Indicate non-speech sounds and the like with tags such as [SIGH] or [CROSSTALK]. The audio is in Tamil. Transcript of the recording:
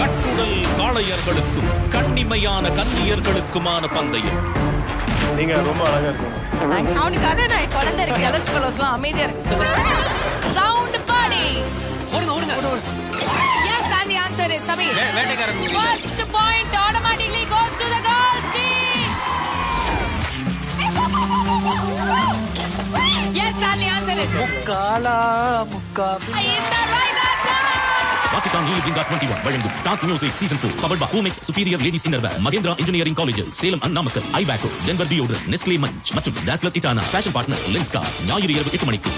கட்டுடல் காளையர்களுக்கும் கண்ணிமையான கன்னியர்களுக்குமான பந்தயம். நீங்க ரொம்ப அழகா இருக்கீங்க. அவனுக்கு அதான் நான் குழந்தை இருக்கு. [LAUGHS] எலஸ் ஃபெலோஸ்லாம் அமைதியா இருக்கு. சொல்லு சவுண்ட் பாடி ஓடுங்க ஓடுங்க. Yes and the answer is Sameer Vettaikaaran. First point automatically goes to the girls team. Yes and the answer is முக்காலா முக்கா. வாட்டிகான் நியூ பிங்கா 21 வழங்கும் start music season two power பா ஹூமெக்ஸ் superior ladies innerwear Mahendra engineering college Salem and Namakkal Ibaco Denver deodorant Nestle Munch மற்றும் டாஸ்லர் இட்டானா ஃபேஷன் பார்ட்னர் லென்ஸ்கா ஞாயிறு இரவு எட்டு மணிக்கு.